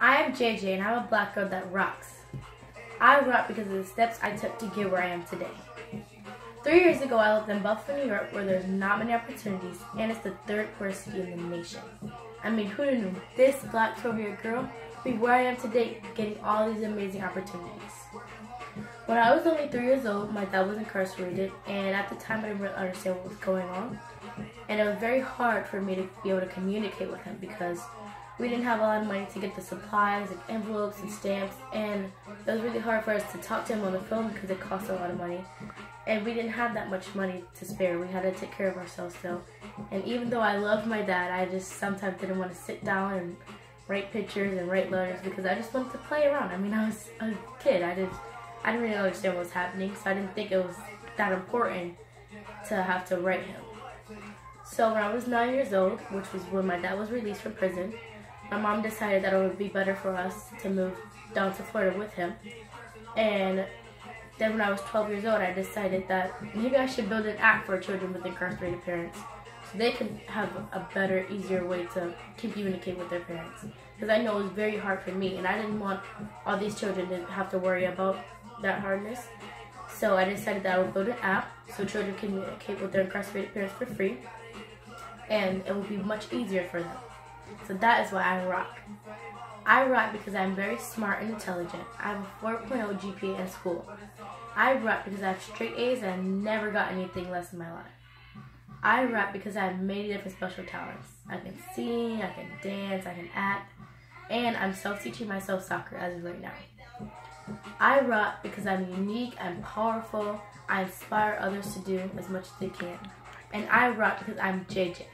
I am JJ and I'm a black girl that rocks. I rock because of the steps I took to get where I am today. Three years ago, I lived in Buffalo, New York, where there's not many opportunities, and it's the third poorest city in the nation. I mean, who knew this black 12-year girl be where I am today, getting all these amazing opportunities. When I was only three years old, my dad was incarcerated, and at the time I didn't really understand what was going on. And it was very hard for me to be able to communicate with him because we didn't have a lot of money to get the supplies, like envelopes and stamps, and it was really hard for us to talk to him on the phone because it cost a lot of money. And we didn't have that much money to spare. We had to take care of ourselves still. And even though I loved my dad, I just sometimes didn't want to sit down and write pictures and write letters because I just wanted to play around. I mean, I was a kid. I didn't, I didn't really understand what was happening, so I didn't think it was that important to have to write him. So when I was nine years old, which was when my dad was released from prison, my mom decided that it would be better for us to move down to Florida with him. And then when I was 12 years old, I decided that maybe I should build an app for children with incarcerated parents so they can have a better, easier way to communicate with their parents. Because I know it was very hard for me, and I didn't want all these children to have to worry about that hardness. So I decided that I would build an app so children can communicate with their incarcerated parents for free, and it would be much easier for them. So that is why I rock. I rock because I'm very smart and intelligent. I have a 4.0 GPA in school. I rap because I have straight A's and I never got anything less in my life. I rap because I have many different special talents. I can sing, I can dance, I can act, and I'm self-teaching myself soccer as of right now. I rap because I'm unique, I'm powerful, I inspire others to do as much as they can. And I rock because I'm JJ.